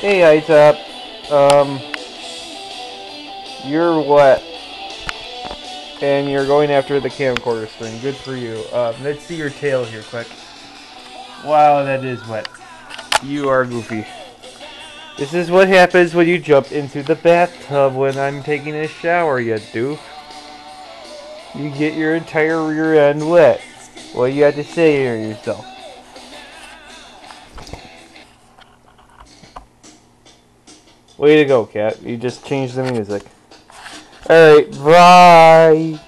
Hey, Hightop. Um, you're wet. And you're going after the camcorder string. Good for you. Um, let's see your tail here, quick. Wow, that is wet. You are goofy. This is what happens when you jump into the bathtub when I'm taking a shower, you doof. You get your entire rear end wet. What do you have to say here yourself? Way to go, cat. You just changed the music. Alright, bye!